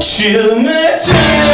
춤을 춰